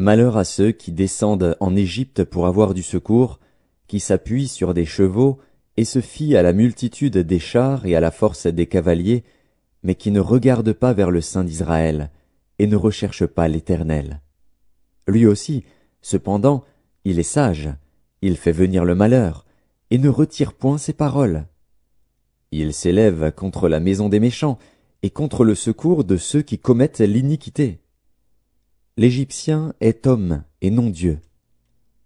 Malheur à ceux qui descendent en Égypte pour avoir du secours, qui s'appuient sur des chevaux et se fient à la multitude des chars et à la force des cavaliers, mais qui ne regardent pas vers le Saint d'Israël et ne recherchent pas l'Éternel. Lui aussi, cependant, il est sage, il fait venir le malheur, et ne retire point ses paroles. Il s'élève contre la maison des méchants, et contre le secours de ceux qui commettent l'iniquité. L'Égyptien est homme et non Dieu.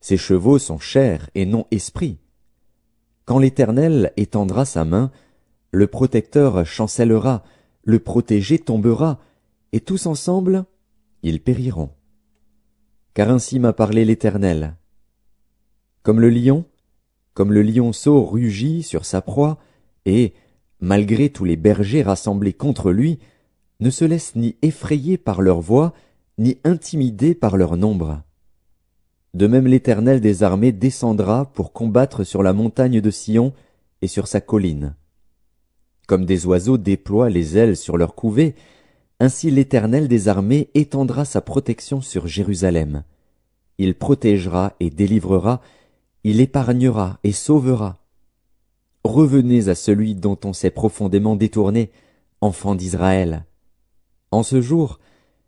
Ses chevaux sont chair et non esprit. Quand l'Éternel étendra sa main, le protecteur chancellera, le protégé tombera, et tous ensemble, ils périront. Car ainsi m'a parlé l'Éternel. Comme le lion, comme le lionceau rugit sur sa proie, et, malgré tous les bergers rassemblés contre lui, ne se laisse ni effrayer par leur voix, ni intimider par leur nombre. De même l'Éternel des armées descendra pour combattre sur la montagne de Sion et sur sa colline. Comme des oiseaux déploient les ailes sur leur couvée, ainsi l'Éternel des armées étendra sa protection sur Jérusalem. Il protégera et délivrera, il épargnera et sauvera. Revenez à celui dont on s'est profondément détourné, enfants d'Israël. En ce jour,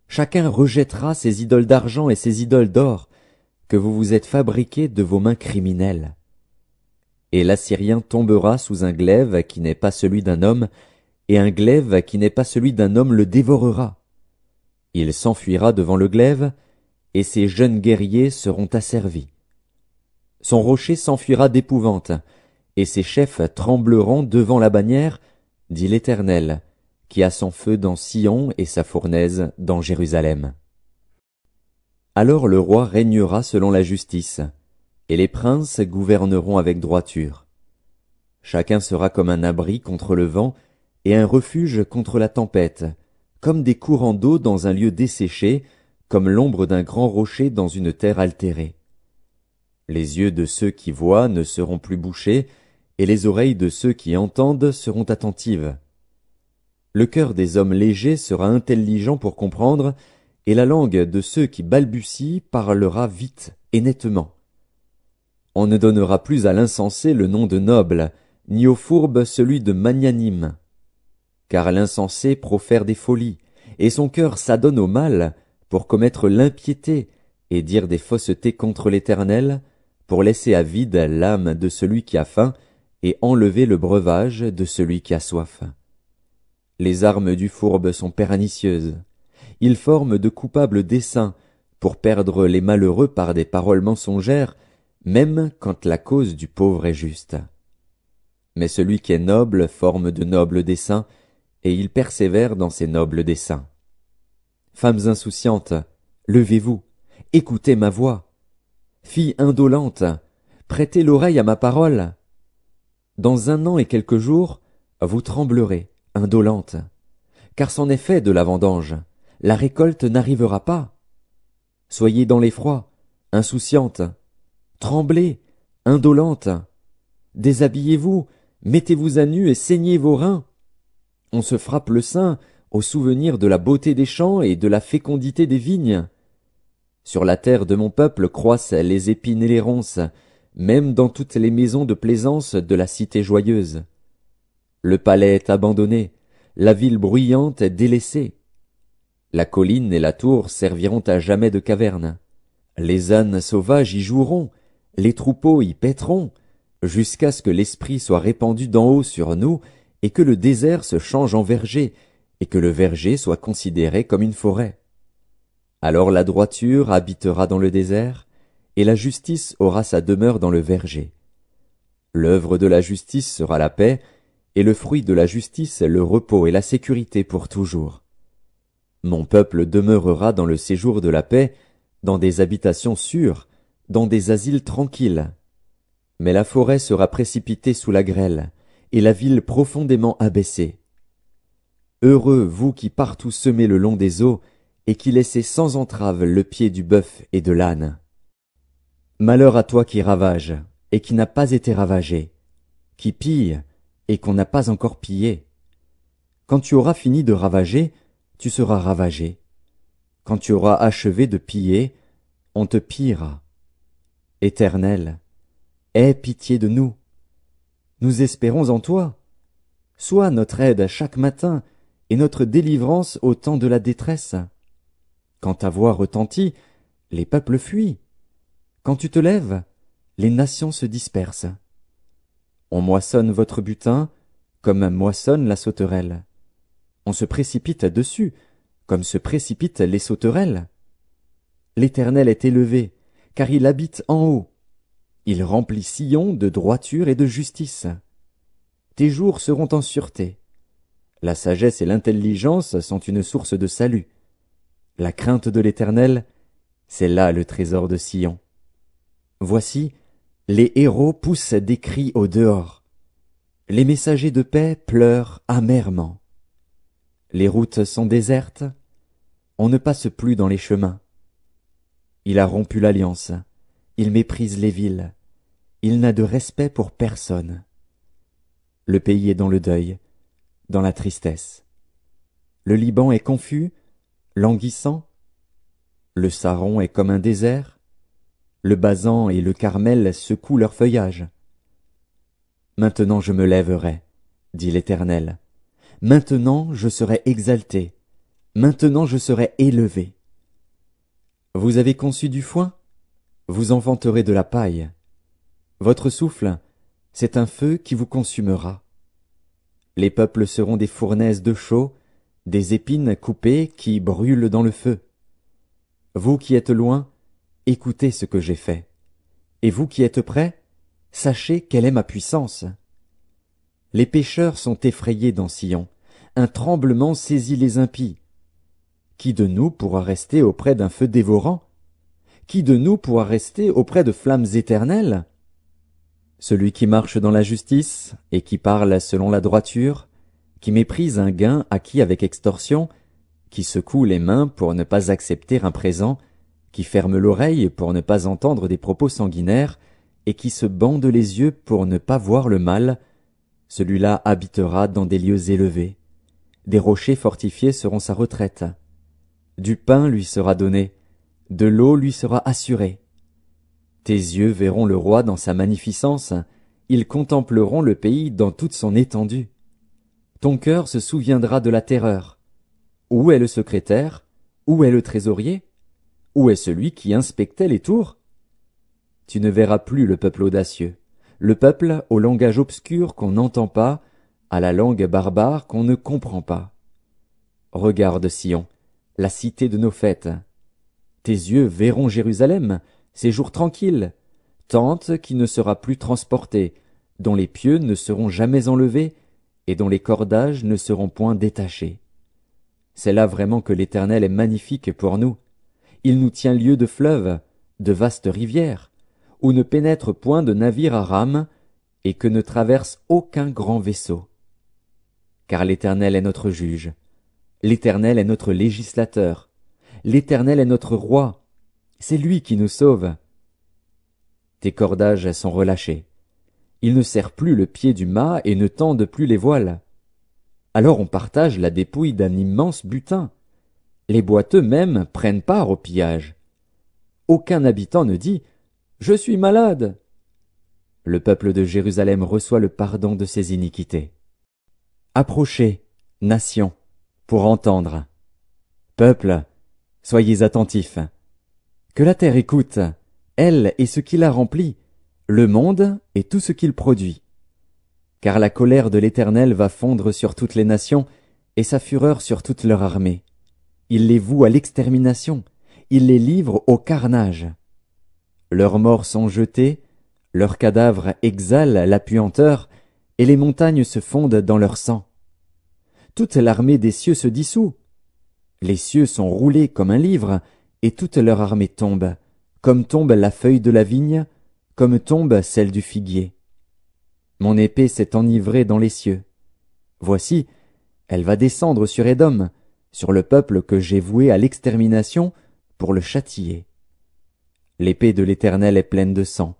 chacun rejettera ses idoles d'argent et ses idoles d'or, que vous vous êtes fabriqués de vos mains criminelles. Et l'Assyrien tombera sous un glaive qui n'est pas celui d'un homme, et un glaive qui n'est pas celui d'un homme le dévorera. Il s'enfuira devant le glaive, et ses jeunes guerriers seront asservis. Son rocher s'enfuira d'épouvante, et ses chefs trembleront devant la bannière, dit l'Éternel, qui a son feu dans Sion et sa fournaise dans Jérusalem. Alors le roi régnera selon la justice, et les princes gouverneront avec droiture. Chacun sera comme un abri contre le vent, et un refuge contre la tempête, comme des courants d'eau dans un lieu desséché, comme l'ombre d'un grand rocher dans une terre altérée. Les yeux de ceux qui voient ne seront plus bouchés, et les oreilles de ceux qui entendent seront attentives. Le cœur des hommes légers sera intelligent pour comprendre, et la langue de ceux qui balbutient parlera vite et nettement. On ne donnera plus à l'insensé le nom de noble, ni au fourbe celui de magnanime. Car l'insensé profère des folies, et son cœur s'adonne au mal, pour commettre l'impiété, et dire des faussetés contre l'Éternel, pour laisser à vide l'âme de celui qui a faim, et enlever le breuvage de celui qui a soif. Les armes du fourbe sont pernicieuses. Ils forment de coupables desseins pour perdre les malheureux par des paroles mensongères, même quand la cause du pauvre est juste. Mais celui qui est noble forme de nobles desseins, et il persévère dans ses nobles desseins. Femmes insouciantes, levez-vous, écoutez ma voix. Filles indolentes, prêtez l'oreille à ma parole. Dans un an et quelques jours, vous tremblerez, indolentes, car c'en est fait de la vendange, la récolte n'arrivera pas. Soyez dans l'effroi, insouciantes, tremblez, indolentes, déshabillez-vous, mettez-vous à nu et saignez vos reins. On se frappe le sein au souvenir de la beauté des champs et de la fécondité des vignes. Sur la terre de mon peuple croissent les épines et les ronces, même dans toutes les maisons de plaisance de la cité joyeuse. Le palais est abandonné, la ville bruyante est délaissée. La colline et la tour serviront à jamais de caverne. Les ânes sauvages y joueront, les troupeaux y paîtront, jusqu'à ce que l'esprit soit répandu d'en haut sur nous, et que le désert se change en verger, et que le verger soit considéré comme une forêt. Alors la droiture habitera dans le désert, et la justice aura sa demeure dans le verger. L'œuvre de la justice sera la paix, et le fruit de la justice le repos et la sécurité pour toujours. Mon peuple demeurera dans le séjour de la paix, dans des habitations sûres, dans des asiles tranquilles. Mais la forêt sera précipitée sous la grêle, et la ville profondément abaissée. Heureux vous qui partout semez le long des eaux, et qui laissez sans entrave le pied du bœuf et de l'âne. Malheur à toi qui ravage, et qui n'a pas été ravagé, qui pille, et qu'on n'a pas encore pillé. Quand tu auras fini de ravager, tu seras ravagé. Quand tu auras achevé de piller, on te pillera. Éternel, aie pitié de nous. Nous espérons en toi. Sois notre aide chaque matin et notre délivrance au temps de la détresse. Quand ta voix retentit, les peuples fuient. Quand tu te lèves, les nations se dispersent. On moissonne votre butin, comme moissonne la sauterelle. On se précipite dessus, comme se précipitent les sauterelles. L'Éternel est élevé, car il habite en haut. Il remplit Sion de droiture et de justice. Tes jours seront en sûreté. La sagesse et l'intelligence sont une source de salut. La crainte de l'Éternel, c'est là le trésor de Sion. Voici, les héros poussent des cris au dehors. Les messagers de paix pleurent amèrement. Les routes sont désertes, on ne passe plus dans les chemins. Il a rompu l'alliance, il méprise les villes, il n'a de respect pour personne. Le pays est dans le deuil, dans la tristesse. Le Liban est confus, languissant. Le Saron est comme un désert. Le Basan et le Carmel secouent leur feuillage. Maintenant je me lèverai, dit l'Éternel. Maintenant je serai exalté. Maintenant je serai élevé. Vous avez conçu du foin, vous enfanterez de la paille. Votre souffle, c'est un feu qui vous consumera. Les peuples seront des fournaises de chaux, des épines coupées qui brûlent dans le feu. Vous qui êtes loin, écoutez ce que j'ai fait. Et vous qui êtes près, sachez quelle est ma puissance. Les pécheurs sont effrayés dans Sion, un tremblement saisit les impies. Qui de nous pourra rester auprès d'un feu dévorant? Qui de nous pourra rester auprès de flammes éternelles? Celui qui marche dans la justice, et qui parle selon la droiture, qui méprise un gain acquis avec extorsion, qui secoue les mains pour ne pas accepter un présent, qui ferme l'oreille pour ne pas entendre des propos sanguinaires, et qui se bande les yeux pour ne pas voir le mal, celui-là habitera dans des lieux élevés. Des rochers fortifiés seront sa retraite. Du pain lui sera donné, de l'eau lui sera assurée. Tes yeux verront le roi dans sa magnificence, ils contempleront le pays dans toute son étendue. Ton cœur se souviendra de la terreur. Où est le secrétaire? Où est le trésorier? Où est celui qui inspectait les tours? Tu ne verras plus le peuple audacieux le peuple au langage obscur qu'on n'entend pas, à la langue barbare qu'on ne comprend pas. Regarde Sion, la cité de nos fêtes. Tes yeux verront Jérusalem, ces jours tranquilles, tente qui ne sera plus transportée, dont les pieux ne seront jamais enlevés, et dont les cordages ne seront point détachés. C'est là vraiment que l'Éternel est magnifique pour nous. Il nous tient lieu de fleuves, de vastes rivières, où ne pénètre point de navire à rame, et que ne traverse aucun grand vaisseau. Car l'Éternel est notre juge, l'Éternel est notre législateur, l'Éternel est notre roi, c'est lui qui nous sauve. Tes cordages sont relâchés. Il ne serrent plus le pied du mât et ne tendent plus les voiles. Alors on partage la dépouille d'un immense butin. Les boiteux mêmes prennent part au pillage. Aucun habitant ne dit je suis malade. Le peuple de Jérusalem reçoit le pardon de ses iniquités. Approchez, nation, pour entendre. Peuple, soyez attentifs. Que la terre écoute, elle et ce qui la remplit, le monde et tout ce qu'il produit. Car la colère de l'Éternel va fondre sur toutes les nations, et sa fureur sur toute leur armée. Il les voue à l'extermination, il les livre au carnage. Leurs morts sont jetés, leurs cadavres exhalent la puanteur, et les montagnes se fondent dans leur sang. Toute l'armée des cieux se dissout. Les cieux sont roulés comme un livre, et toute leur armée tombe, comme tombe la feuille de la vigne, comme tombe celle du figuier. Mon épée s'est enivrée dans les cieux. Voici, elle va descendre sur Édom, sur le peuple que j'ai voué à l'extermination pour le châtier. L'épée de l'Éternel est pleine de sang,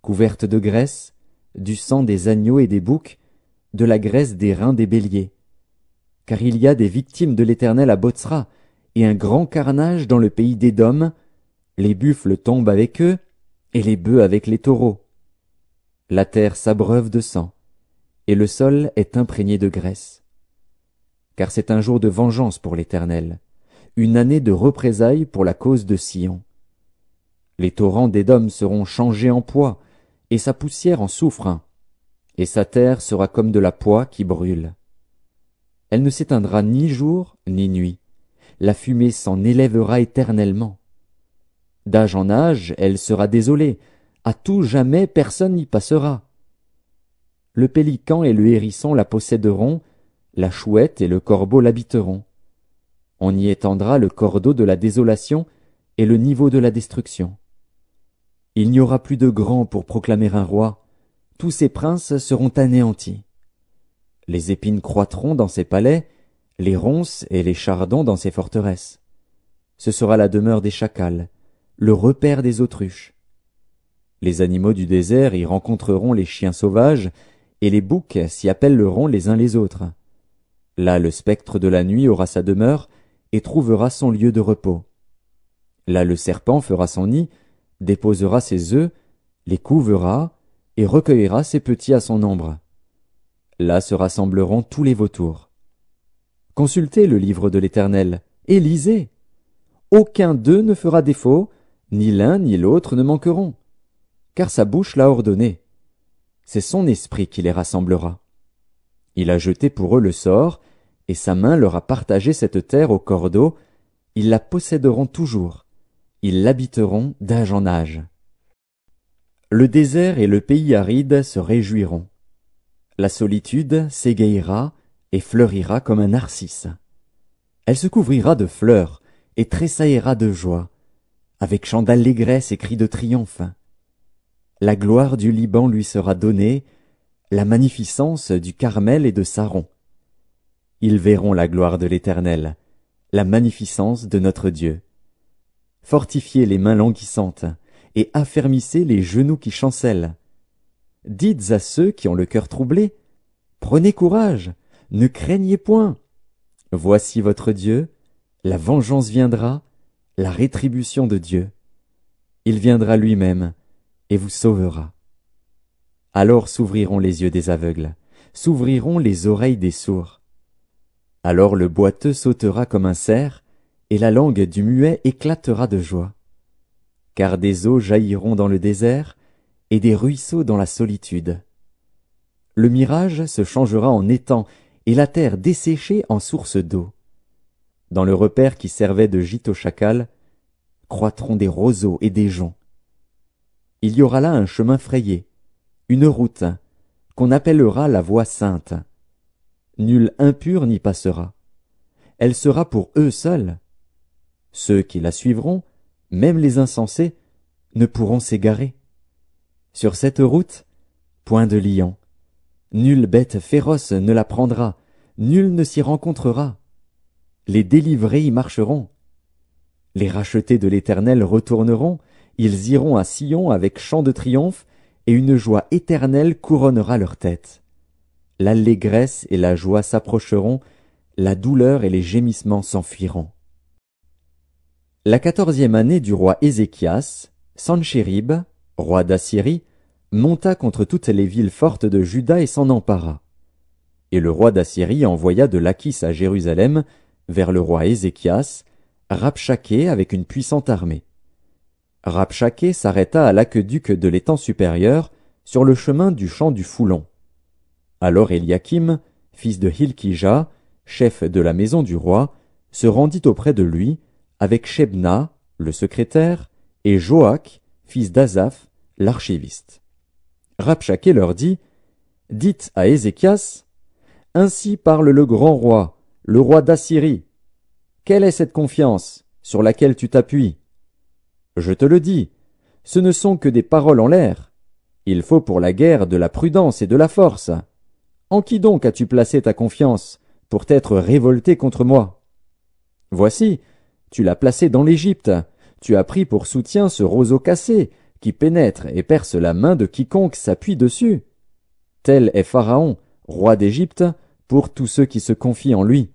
couverte de graisse, du sang des agneaux et des boucs, de la graisse des reins des béliers. Car il y a des victimes de l'Éternel à Botsra, et un grand carnage dans le pays d'Édom, les buffles tombent avec eux, et les bœufs avec les taureaux. La terre s'abreuve de sang, et le sol est imprégné de graisse. Car c'est un jour de vengeance pour l'Éternel, une année de représailles pour la cause de Sion. Les torrents d'Édom seront changés en poids, et sa poussière en soufre, et sa terre sera comme de la poix qui brûle. Elle ne s'éteindra ni jour ni nuit, la fumée s'en élèvera éternellement. D'âge en âge, elle sera désolée, à tout jamais personne n'y passera. Le pélican et le hérisson la posséderont, la chouette et le corbeau l'habiteront. On y étendra le cordeau de la désolation et le niveau de la destruction. Il n'y aura plus de grands pour proclamer un roi, tous ses princes seront anéantis. Les épines croîtront dans ses palais, les ronces et les chardons dans ses forteresses. Ce sera la demeure des chacals, le repère des autruches. Les animaux du désert y rencontreront les chiens sauvages, et les boucs s'y appelleront les uns les autres. Là le spectre de la nuit aura sa demeure, et trouvera son lieu de repos. Là le serpent fera son nid, déposera ses œufs, les couvera, et recueillera ses petits à son ombre. Là se rassembleront tous les vautours. Consultez le livre de l'Éternel, et lisez. Aucun d'eux ne fera défaut, ni l'un ni l'autre ne manqueront, car sa bouche l'a ordonné. C'est son esprit qui les rassemblera. Il a jeté pour eux le sort, et sa main leur a partagé cette terre au cordeau, ils la posséderont toujours, ils l'habiteront d'âge en âge. Le désert et le pays aride se réjouiront. La solitude s'égayera et fleurira comme un narcisse. Elle se couvrira de fleurs et tressaillera de joie avec chants d'allégresse et cris de triomphe. La gloire du Liban lui sera donnée, la magnificence du Carmel et de Saron. Ils verront la gloire de l'Éternel, la magnificence de notre Dieu. Fortifiez les mains languissantes, et affermissez les genoux qui chancellent. Dites à ceux qui ont le cœur troublé, Prenez courage, ne craignez point. Voici votre Dieu, la vengeance viendra, la rétribution de Dieu. Il viendra lui-même et vous sauvera. Alors s'ouvriront les yeux des aveugles, s'ouvriront les oreilles des sourds. Alors le boiteux sautera comme un cerf, et la langue du muet éclatera de joie. Car des eaux jailliront dans le désert, et des ruisseaux dans la solitude. Le mirage se changera en étang, et la terre desséchée en source d'eau. Dans le repère qui servait de gîte au chacal, croîtront des roseaux et des joncs. Il y aura là un chemin frayé, une route, qu'on appellera la voie sainte. Nul impur n'y passera. Elle sera pour eux seuls. Ceux qui la suivront, même les insensés, ne pourront s'égarer. Sur cette route, point de lion. Nulle bête féroce ne la prendra, nul ne s'y rencontrera les délivrés y marcheront. Les rachetés de l'Éternel retourneront, ils iront à Sion avec chant de triomphe, et une joie éternelle couronnera leur tête. L'allégresse et la joie s'approcheront, la douleur et les gémissements s'enfuiront. La quatorzième année du roi Ézéchias, Sanchérib, roi d'Assyrie, monta contre toutes les villes fortes de Juda et s'en empara. Et le roi d'Assyrie envoya de Lachis à Jérusalem vers le roi Ézéchias, Rapchaké avec une puissante armée. Rapchaké s'arrêta à l'aqueduc de l'étang supérieur, sur le chemin du champ du Foulon. Alors Eliakim, fils de Hilkija, chef de la maison du roi, se rendit auprès de lui, avec Shebna, le secrétaire, et Joach, fils d'Azaph, l'archiviste. Rapchaké leur dit, Dites à Ézéchias, Ainsi parle le grand roi, le roi d'Assyrie. Quelle est cette confiance sur laquelle tu t'appuies? Je te le dis, ce ne sont que des paroles en l'air. Il faut pour la guerre de la prudence et de la force. En qui donc as-tu placé ta confiance pour t'être révolté contre moi? Voici, tu l'as placé dans l'Égypte, tu as pris pour soutien ce roseau cassé, qui pénètre et perce la main de quiconque s'appuie dessus. Tel est Pharaon, roi d'Égypte, pour tous ceux qui se confient en lui.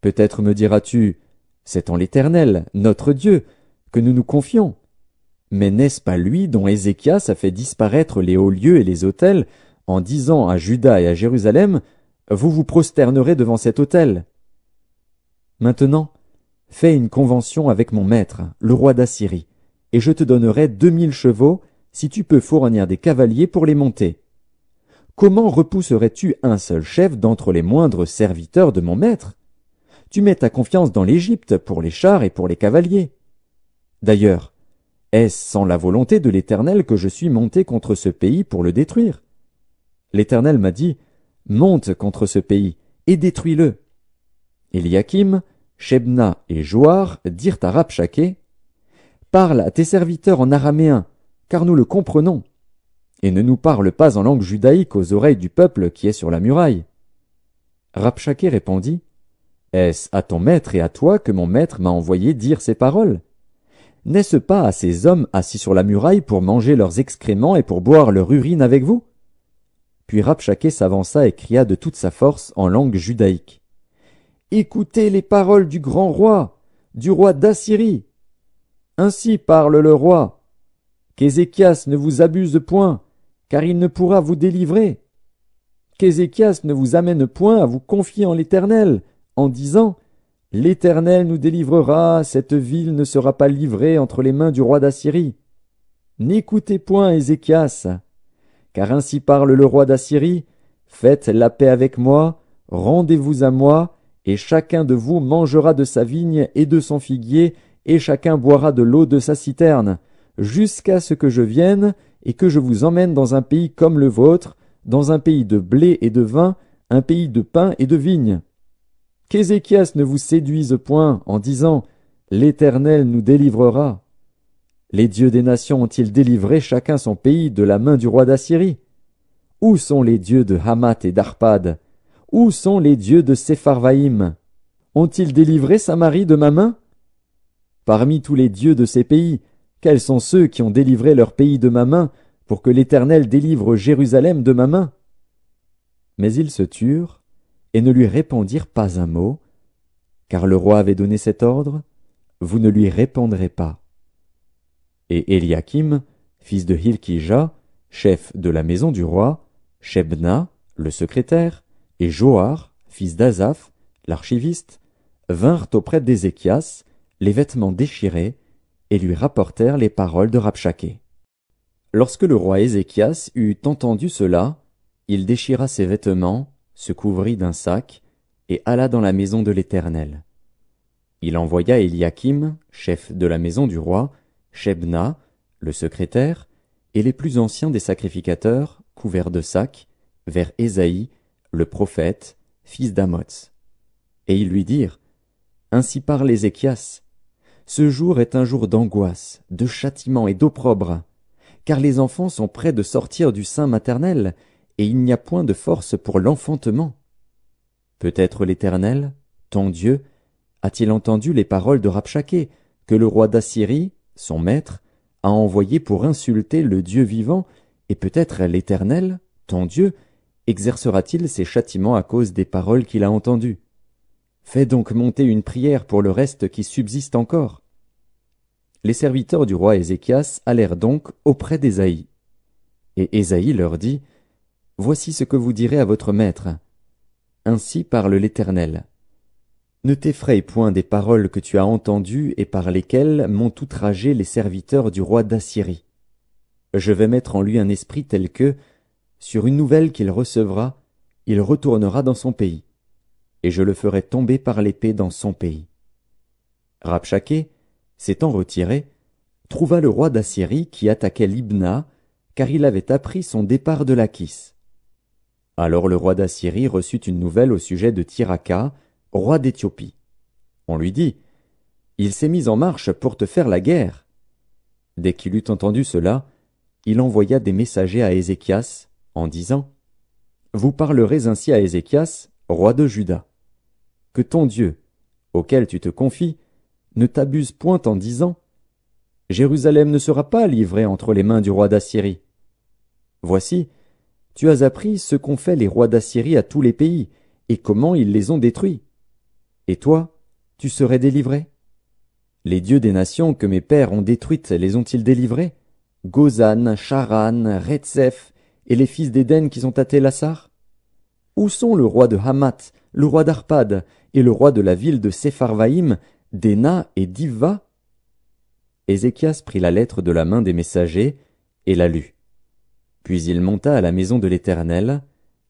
Peut-être me diras-tu, c'est en l'Éternel, notre Dieu, que nous nous confions. Mais n'est-ce pas lui dont Ézéchias a fait disparaître les hauts lieux et les autels, en disant à Juda et à Jérusalem, Vous vous prosternerez devant cet autel. Maintenant, fais une convention avec mon maître, le roi d'Assyrie, et je te donnerai deux mille chevaux, si tu peux fournir des cavaliers pour les monter. Comment repousserais-tu un seul chef d'entre les moindres serviteurs de mon maître? Tu mets ta confiance dans l'Égypte pour les chars et pour les cavaliers. D'ailleurs, est-ce sans la volonté de l'Éternel que je suis monté contre ce pays pour le détruire? L'Éternel m'a dit, Monte contre ce pays et détruis-le. Eliakim, Shebna et Joar dirent à Rabshaké, Parle à tes serviteurs en araméen, car nous le comprenons, et ne nous parle pas en langue judaïque aux oreilles du peuple qui est sur la muraille. Rabshaké répondit, Est-ce à ton maître et à toi que mon maître m'a envoyé dire ces paroles? N'est-ce pas à ces hommes assis sur la muraille pour manger leurs excréments et pour boire leur urine avec vous? Puis Rabshaké s'avança et cria de toute sa force en langue judaïque. Écoutez les paroles du grand roi, du roi d'Assyrie. Ainsi parle le roi. Qu'Ézéchias ne vous abuse point, car il ne pourra vous délivrer. Qu'Ézéchias ne vous amène point à vous confier en l'Éternel, en disant L'Éternel nous délivrera, cette ville ne sera pas livrée entre les mains du roi d'Assyrie. N'écoutez point Ézéchias, car ainsi parle le roi d'Assyrie, faites la paix avec moi, rendez-vous à moi, et chacun de vous mangera de sa vigne et de son figuier, et chacun boira de l'eau de sa citerne, jusqu'à ce que je vienne, et que je vous emmène dans un pays comme le vôtre, dans un pays de blé et de vin, un pays de pain et de vigne qu'Ézéchias ne vous séduise point en disant L'Éternel nous délivrera. Les dieux des nations ont-ils délivré chacun son pays de la main du roi d'Assyrie? Où sont les dieux de Hamath et d'Arpad? Où sont les dieux de Sepharvaïm Ont-ils délivré Samarie de ma main? Parmi tous les dieux de ces pays, quels sont ceux qui ont délivré leur pays de ma main pour que l'Éternel délivre Jérusalem de ma main? Mais ils se turent et ne lui répondirent pas un mot, car le roi avait donné cet ordre, vous ne lui répondrez pas. Et Eliakim, fils de Hilkija, chef de la maison du roi, Shebna, le secrétaire, et Joar, fils d'Azaph, l'archiviste, vinrent auprès d'Ézéchias, les vêtements déchirés, et lui rapportèrent les paroles de Rabshaké. Lorsque le roi Ézéchias eut entendu cela, il déchira ses vêtements, se couvrit d'un sac, et alla dans la maison de l'Éternel. Il envoya Eliakim, chef de la maison du roi, Shebna, le secrétaire, et les plus anciens des sacrificateurs, couverts de sacs, vers Ésaïe, le prophète, fils d'Amoz. Et ils lui dirent, Ainsi parle Ézéchias, ce jour est un jour d'angoisse, de châtiment et d'opprobre, car les enfants sont près de sortir du sein maternel, et il n'y a point de force pour l'enfantement. Peut-être l'Éternel, ton Dieu, a-t-il entendu les paroles de Rabshaké, que le roi d'Assyrie, son maître, a envoyé pour insulter le Dieu vivant, et peut-être l'Éternel, ton Dieu, exercera-t-il ses châtiments à cause des paroles qu'il a entendues. Fais donc monter une prière pour le reste qui subsiste encore. Les serviteurs du roi Ézéchias allèrent donc auprès d'Ésaïe. Et Ésaïe leur dit, Voici ce que vous direz à votre maître. Ainsi parle l'Éternel. Ne t'effraie point des paroles que tu as entendues et par lesquelles m'ont outragé les serviteurs du roi d'Assyrie. Je vais mettre en lui un esprit tel que, sur une nouvelle qu'il recevra, il retournera dans son pays, et je le ferai tomber par l'épée dans son pays. Rabshaké, s'étant retiré, trouva le roi d'Assyrie qui attaquait Libna, car il avait appris son départ de Lachis. Alors le roi d'Assyrie reçut une nouvelle au sujet de Tiraka, roi d'Éthiopie. On lui dit, Il s'est mis en marche pour te faire la guerre. Dès qu'il eut entendu cela, il envoya des messagers à Ézéchias, en disant, Vous parlerez ainsi à Ézéchias, roi de Juda. Que ton Dieu, auquel tu te confies, ne t'abuse point en disant, Jérusalem ne sera pas livrée entre les mains du roi d'Assyrie. Voici, tu as appris ce qu'ont fait les rois d'Assyrie à tous les pays, et comment ils les ont détruits. Et toi, tu serais délivré? Les dieux des nations que mes pères ont détruites les ont-ils délivrés? Gozan, Charan, Retzef, et les fils d'Éden qui sont à Télassar Où sont le roi de Hamath, le roi d'Arpad, et le roi de la ville de Sepharvaïm, d'Ena et d'Iva Ézéchias prit la lettre de la main des messagers et la lut. Puis il monta à la maison de l'Éternel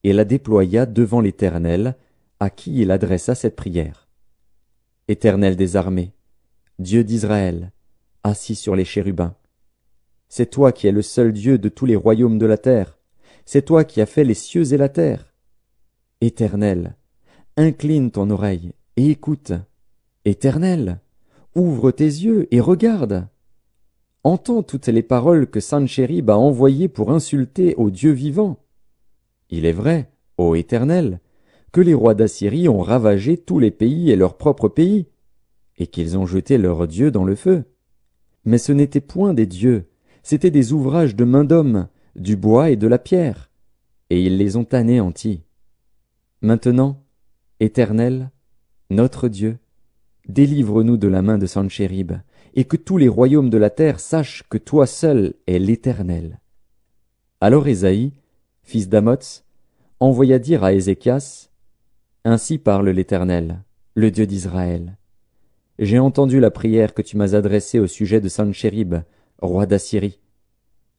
et la déploya devant l'Éternel, à qui il adressa cette prière. Éternel des armées, Dieu d'Israël, assis sur les chérubins. C'est toi qui es le seul Dieu de tous les royaumes de la terre. C'est toi qui as fait les cieux et la terre. Éternel, incline ton oreille et écoute. Éternel, ouvre tes yeux et regarde. Entends toutes les paroles que Sanchérib a envoyées pour insulter au Dieu vivant. Il est vrai, ô Éternel, que les rois d'Assyrie ont ravagé tous les pays et leur propre pays, et qu'ils ont jeté leurs dieux dans le feu. Mais ce n'étaient point des dieux, c'étaient des ouvrages de main d'homme, du bois et de la pierre, et ils les ont anéantis. Maintenant, Éternel, notre Dieu, délivre-nous de la main de Sanchérib, et que tous les royaumes de la terre sachent que toi seul es l'Éternel. Alors Ésaïe, fils d'Amots, envoya dire à Ézéchias, Ainsi parle l'Éternel, le Dieu d'Israël. J'ai entendu la prière que tu m'as adressée au sujet de Sanchérib, roi d'Assyrie.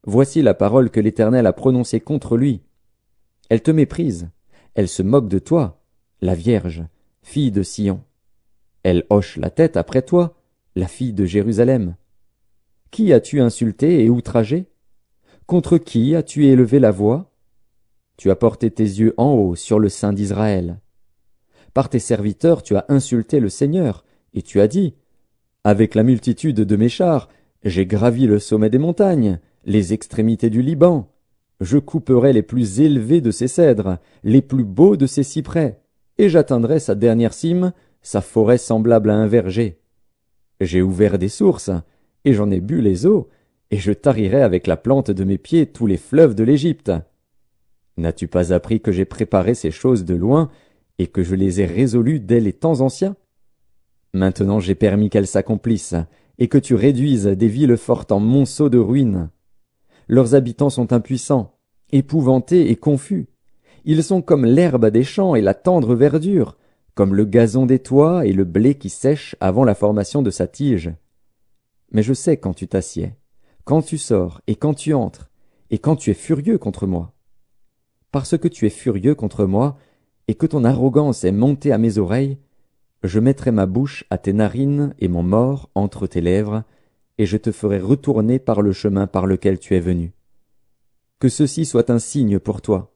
Voici la parole que l'Éternel a prononcée contre lui. Elle te méprise, elle se moque de toi, la Vierge, fille de Sion. Elle hoche la tête après toi, la fille de Jérusalem. Qui as-tu insulté et outragé? Contre qui as-tu élevé la voix? Tu as porté tes yeux en haut sur le sein d'Israël. Par tes serviteurs tu as insulté le Seigneur, et tu as dit, Avec la multitude de mes chars, j'ai gravi le sommet des montagnes, les extrémités du Liban. Je couperai les plus élevés de ses cèdres, les plus beaux de ses cyprès, et j'atteindrai sa dernière cime, sa forêt semblable à un verger. J'ai ouvert des sources, et j'en ai bu les eaux, et je tarirai avec la plante de mes pieds tous les fleuves de l'Égypte. N'as-tu pas appris que j'ai préparé ces choses de loin, et que je les ai résolues dès les temps anciens? Maintenant j'ai permis qu'elles s'accomplissent, et que tu réduises des villes fortes en monceaux de ruines. Leurs habitants sont impuissants, épouvantés et confus. Ils sont comme l'herbe des champs et la tendre verdure, comme le gazon des toits et le blé qui sèche avant la formation de sa tige. Mais je sais quand tu t'assieds, quand tu sors et quand tu entres, et quand tu es furieux contre moi. Parce que tu es furieux contre moi, et que ton arrogance est montée à mes oreilles, je mettrai ma bouche à tes narines et mon mort entre tes lèvres, et je te ferai retourner par le chemin par lequel tu es venu. Que ceci soit un signe pour toi.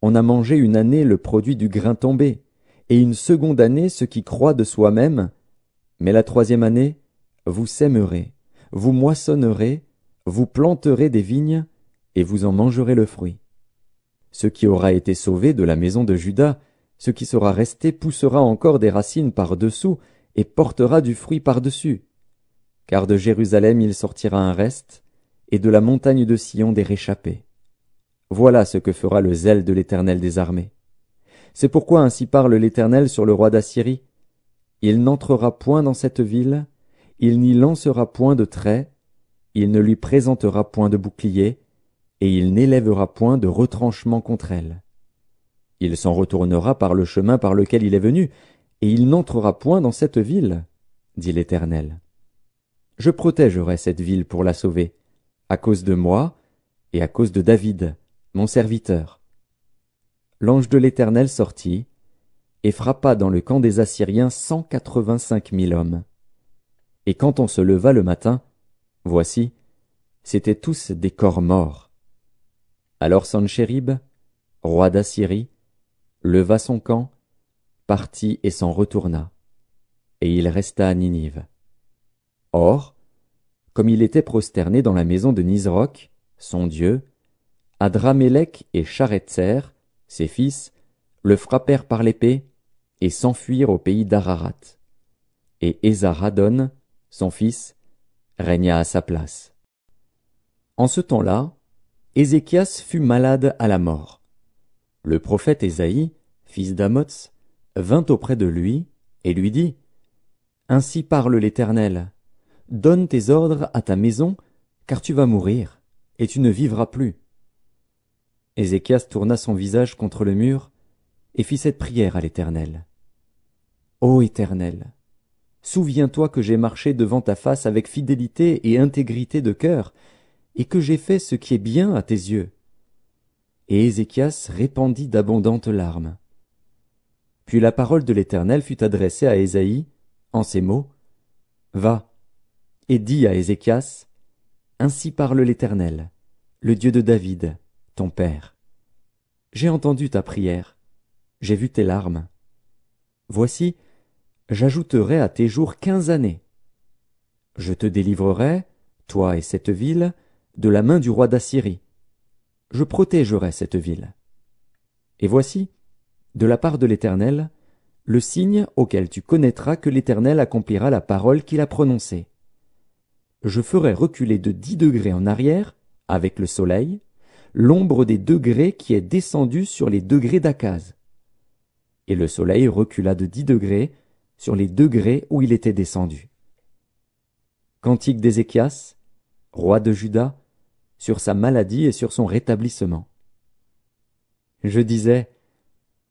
On a mangé une année le produit du grain tombé, et une seconde année ce qui croît de soi-même, mais la troisième année, vous sèmerez, vous moissonnerez, vous planterez des vignes, et vous en mangerez le fruit. Ce qui aura été sauvé de la maison de Judas, ce qui sera resté poussera encore des racines par-dessous, et portera du fruit par-dessus. Car de Jérusalem il sortira un reste, et de la montagne de Sion des réchappés. Voilà ce que fera le zèle de l'Éternel des armées. C'est pourquoi ainsi parle l'Éternel sur le roi d'Assyrie. Il n'entrera point dans cette ville, il n'y lancera point de trait, il ne lui présentera point de bouclier, et il n'élèvera point de retranchement contre elle. Il s'en retournera par le chemin par lequel il est venu, et il n'entrera point dans cette ville, dit l'Éternel. Je protégerai cette ville pour la sauver, à cause de moi et à cause de David, mon serviteur l'ange de l'Éternel sortit, et frappa dans le camp des Assyriens cent quatre-vingt-cinq mille hommes. Et quand on se leva le matin, voici, c'étaient tous des corps morts. Alors Sanchérib, roi d'Assyrie, leva son camp, partit et s'en retourna, et il resta à Ninive. Or, comme il était prosterné dans la maison de Nisroch, son dieu, Adramélec et Charetzer, ses fils, le frappèrent par l'épée, et s'enfuirent au pays d'Ararat. Et Esaradon, son fils, régna à sa place. En ce temps-là, Ézéchias fut malade à la mort. Le prophète Ésaïe, fils d'Amots, vint auprès de lui, et lui dit, Ainsi parle l'Éternel, donne tes ordres à ta maison, car tu vas mourir, et tu ne vivras plus. Ézéchias tourna son visage contre le mur, et fit cette prière à l'Éternel. Ô Éternel, souviens-toi que j'ai marché devant ta face avec fidélité et intégrité de cœur, et que j'ai fait ce qui est bien à tes yeux. Et Ézéchias répandit d'abondantes larmes. Puis la parole de l'Éternel fut adressée à Ésaïe, en ces mots, Va, et dis à Ézéchias, Ainsi parle l'Éternel, le Dieu de David, père. J'ai entendu ta prière, j'ai vu tes larmes. Voici, j'ajouterai à tes jours quinze années. Je te délivrerai, toi et cette ville, de la main du roi d'Assyrie. Je protégerai cette ville. Et voici, de la part de l'Éternel, le signe auquel tu connaîtras que l'Éternel accomplira la parole qu'il a prononcée. Je ferai reculer de dix degrés en arrière, avec le soleil, l'ombre des degrés qui est descendue sur les degrés d'Akaz. Et le soleil recula de dix degrés sur les degrés où il était descendu. Cantique d'Ézéchias, roi de Juda, sur sa maladie et sur son rétablissement. Je disais,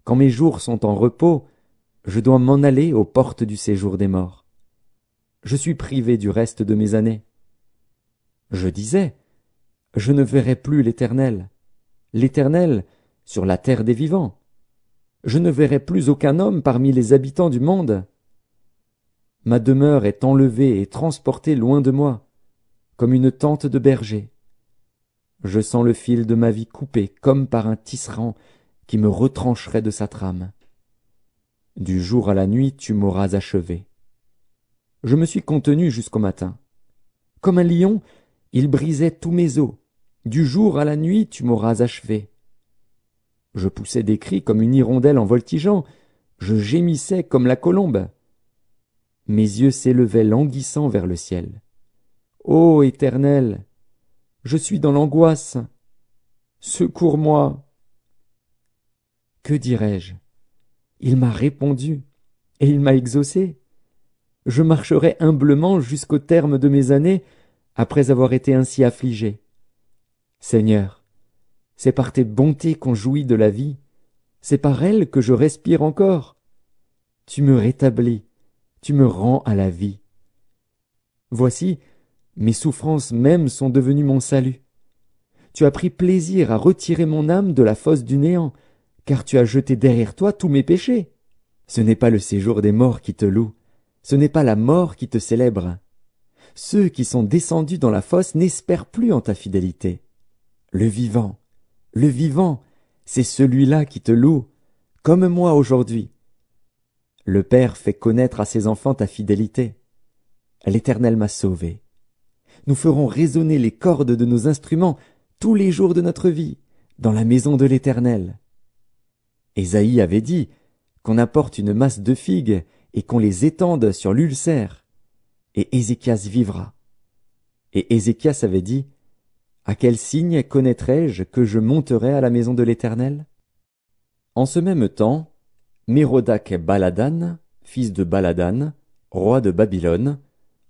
Quand mes jours sont en repos, je dois m'en aller aux portes du séjour des morts. Je suis privé du reste de mes années. Je disais, Je ne verrai plus l'Éternel, l'Éternel sur la terre des vivants. Je ne verrai plus aucun homme parmi les habitants du monde. Ma demeure est enlevée et transportée loin de moi, comme une tente de berger. Je sens le fil de ma vie coupé comme par un tisserand qui me retrancherait de sa trame. Du jour à la nuit tu m'auras achevé. Je me suis contenu jusqu'au matin. Comme un lion, il brisait tous mes os. Du jour à la nuit tu m'auras achevé. Je poussais des cris comme une hirondelle en voltigeant, je gémissais comme la colombe. Mes yeux s'élevaient languissants vers le ciel. Ô Éternel, je suis dans l'angoisse. Secours-moi. Que dirais-je? Il m'a répondu, et il m'a exaucé. Je marcherai humblement jusqu'au terme de mes années, après avoir été ainsi affligé. Seigneur, c'est par tes bontés qu'on jouit de la vie, c'est par elles que je respire encore. Tu me rétablis, tu me rends à la vie. Voici, mes souffrances mêmes sont devenues mon salut. Tu as pris plaisir à retirer mon âme de la fosse du néant, car tu as jeté derrière toi tous mes péchés. Ce n'est pas le séjour des morts qui te loue, ce n'est pas la mort qui te célèbre. Ceux qui sont descendus dans la fosse n'espèrent plus en ta fidélité. Le vivant, le vivant, c'est celui-là qui te loue, comme moi aujourd'hui. Le Père fait connaître à ses enfants ta fidélité. L'Éternel m'a sauvé nous ferons résonner les cordes de nos instruments tous les jours de notre vie, dans la maison de l'Éternel. Ésaïe avait dit qu'on apporte une masse de figues et qu'on les étende sur l'ulcère, et Ézéchias vivra. Et Ézéchias avait dit À quel signe connaîtrai-je que je monterai à la maison de l'Éternel? En ce même temps, Mérodac Baladan, fils de Baladan, roi de Babylone,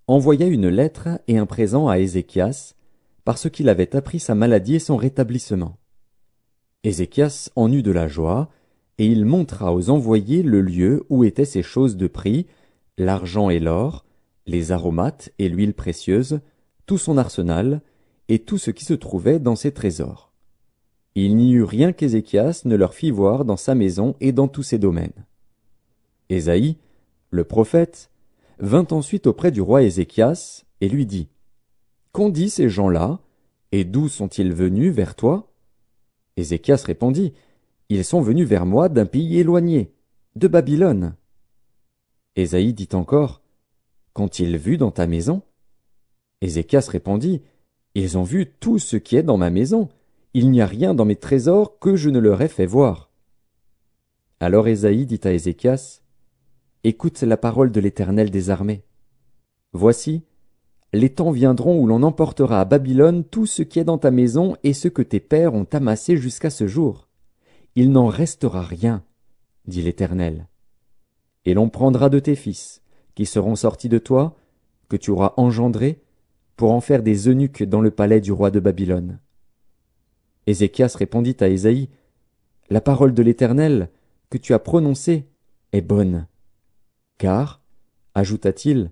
envoya une lettre et un présent à Ézéchias, parce qu'il avait appris sa maladie et son rétablissement. Ézéchias en eut de la joie, et il montra aux envoyés le lieu où étaient ces choses de prix, l'argent et l'or, les aromates et l'huile précieuse, tout son arsenal, et tout ce qui se trouvait dans ses trésors. Il n'y eut rien qu'Ézéchias ne leur fit voir dans sa maison et dans tous ses domaines. Ésaïe, le prophète, vint ensuite auprès du roi Ézéchias, et lui dit, Qu'ont dit ces gens-là, et d'où sont-ils venus vers toi? Ézéchias répondit, Ils sont venus vers moi d'un pays éloigné, de Babylone. Ésaïe dit encore, Qu'ont-ils vu dans ta maison? Ézéchias répondit, Ils ont vu tout ce qui est dans ma maison, il n'y a rien dans mes trésors que je ne leur ai fait voir. Alors Ésaïe dit à Ézéchias, Écoute la parole de l'Éternel des armées. Voici, les temps viendront où l'on emportera à Babylone tout ce qui est dans ta maison et ce que tes pères ont amassé jusqu'à ce jour. Il n'en restera rien, dit l'Éternel. Et l'on prendra de tes fils, qui seront sortis de toi, que tu auras engendrés pour en faire des eunuques dans le palais du roi de Babylone. Ézéchias répondit à Ésaïe, La parole de l'Éternel que tu as prononcée est bonne. Car, ajouta-t-il,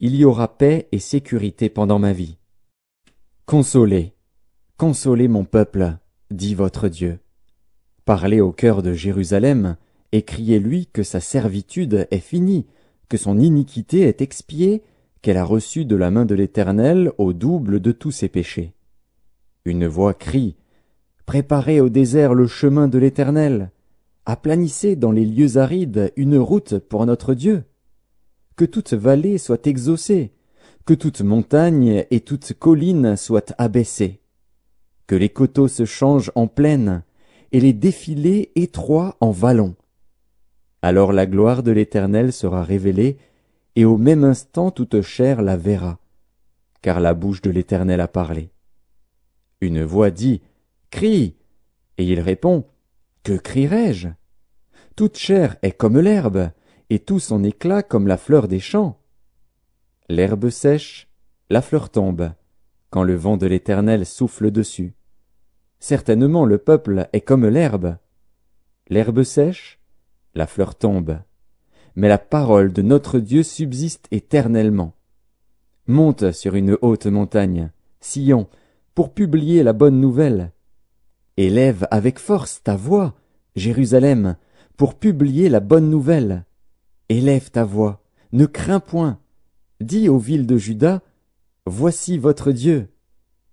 il y aura paix et sécurité pendant ma vie. Consolez, consolez mon peuple, dit votre Dieu. Parlez au cœur de Jérusalem, et criez-lui que sa servitude est finie, que son iniquité est expiée, qu'elle a reçu de la main de l'Éternel au double de tous ses péchés. Une voix crie, Préparez au désert le chemin de l'Éternel, aplanissez dans les lieux arides une route pour notre Dieu. Que toute vallée soit exaucée, que toute montagne et toute colline soient abaissées, que les coteaux se changent en plaine, et les défilés étroits en vallons. Alors la gloire de l'Éternel sera révélée, et au même instant toute chair la verra, car la bouche de l'Éternel a parlé. Une voix dit, Crie. Et il répond, Que crierai-je? Toute chair est comme l'herbe, et tout son éclat comme la fleur des champs. L'herbe sèche, la fleur tombe, quand le vent de l'Éternel souffle dessus. Certainement le peuple est comme l'herbe. L'herbe sèche, la fleur tombe, mais la parole de notre Dieu subsiste éternellement. Monte sur une haute montagne, Sion, pour publier la bonne nouvelle. Élève avec force ta voix, Jérusalem, pour publier la bonne nouvelle. Élève ta voix, ne crains point. Dis aux villes de Juda, Voici votre Dieu.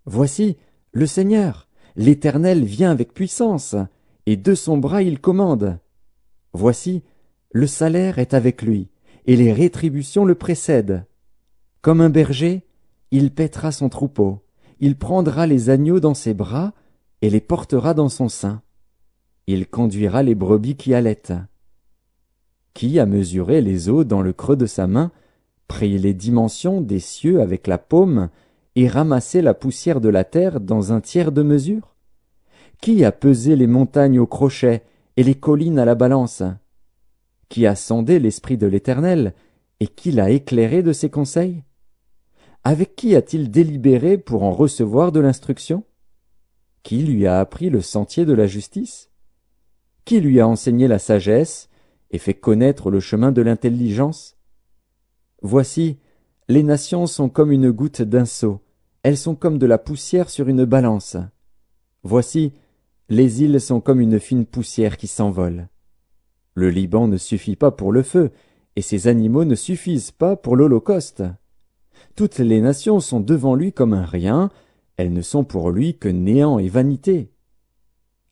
Voici le Seigneur, l'Éternel vient avec puissance, et de son bras il commande. Voici, le salaire est avec lui, et les rétributions le précèdent. Comme un berger, il paîtra son troupeau, il prendra les agneaux dans ses bras, et les portera dans son sein. Il conduira les brebis qui allaitent. Qui a mesuré les eaux dans le creux de sa main, pris les dimensions des cieux avec la paume, et ramassé la poussière de la terre dans un tiers de mesure? Qui a pesé les montagnes au crochet et les collines à la balance? Qui a sondé l'Esprit de l'Éternel, et qui l'a éclairé de ses conseils? Avec qui a-t-il délibéré pour en recevoir de l'instruction? Qui lui a appris le sentier de la justice? Qui lui a enseigné la sagesse et fait connaître le chemin de l'intelligence? Voici, les nations sont comme une goutte d'un seau, elles sont comme de la poussière sur une balance. Voici, les îles sont comme une fine poussière qui s'envole. Le Liban ne suffit pas pour le feu, et ses animaux ne suffisent pas pour l'Holocauste. Toutes les nations sont devant lui comme un rien, elles ne sont pour lui que néant et vanité.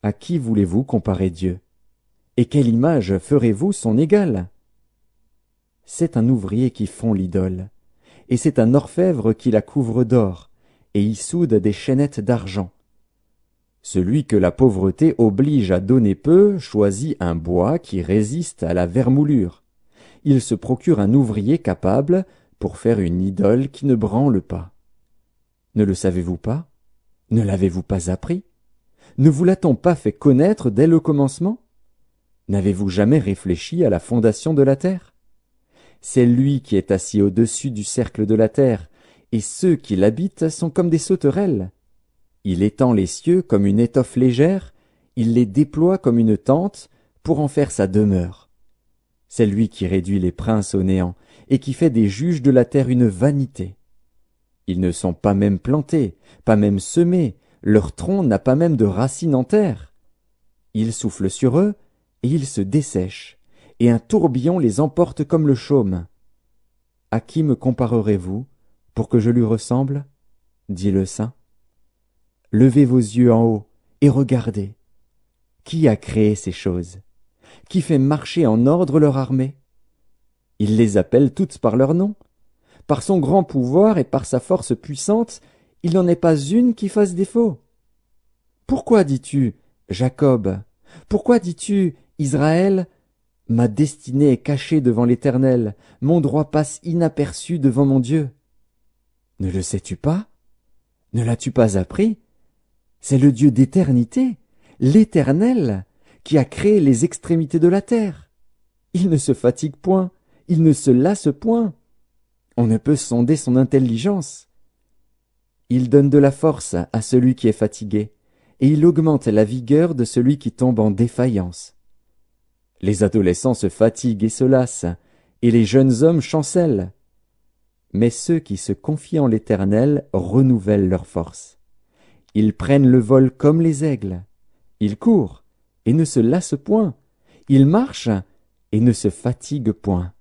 À qui voulez-vous comparer Dieu? Et quelle image ferez-vous son égal C'est un ouvrier qui fond l'idole, et c'est un orfèvre qui la couvre d'or, et y soude des chaînettes d'argent. Celui que la pauvreté oblige à donner peu choisit un bois qui résiste à la vermoulure. Il se procure un ouvrier capable pour faire une idole qui ne branle pas. Ne le savez-vous pas? Ne l'avez-vous pas appris? Ne vous l'a-t-on pas fait connaître dès le commencement? N'avez-vous jamais réfléchi à la fondation de la terre? C'est lui qui est assis au-dessus du cercle de la terre, et ceux qui l'habitent sont comme des sauterelles. Il étend les cieux comme une étoffe légère, il les déploie comme une tente pour en faire sa demeure. C'est lui qui réduit les princes au néant et qui fait des juges de la terre une vanité. Ils ne sont pas même plantés, pas même semés, leur tronc n'a pas même de racines en terre. Il souffle sur eux, et ils se dessèchent, et un tourbillon les emporte comme le chaume. À qui me comparerez-vous, pour que je lui ressemble? dit le saint. Levez vos yeux en haut et regardez. Qui a créé ces choses? Qui fait marcher en ordre leur armée? Il les appelle toutes par leur nom. Par son grand pouvoir et par sa force puissante, il n'en est pas une qui fasse défaut. Pourquoi dis-tu, Jacob? Pourquoi dis-tu, Israël? Ma destinée est cachée devant l'Éternel, mon droit passe inaperçu devant mon Dieu. Ne le sais-tu pas? Ne l'as-tu pas appris? C'est le Dieu d'éternité, l'Éternel, qui a créé les extrémités de la terre. Il ne se fatigue point, il ne se lasse point. On ne peut sonder son intelligence. Il donne de la force à celui qui est fatigué, et il augmente la vigueur de celui qui tombe en défaillance. Les adolescents se fatiguent et se lassent, et les jeunes hommes chancellent. Mais ceux qui se confient en l'Éternel renouvellent leur force. Ils prennent le vol comme les aigles. Ils courent et ne se lassent point. Ils marchent et ne se fatiguent point.